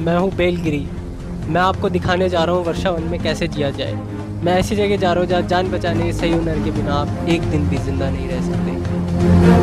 मैं हूँ बेलगिरी। मैं आपको दिखाने जा रहा हूँ वर्षा वन में कैसे जिया जाए। मैं ऐसी जगह जा रहा हूँ जहाँ जान बचाने के सही हुनर के बिना आप एक दिन भी ज़िंदा नहीं रह सकते।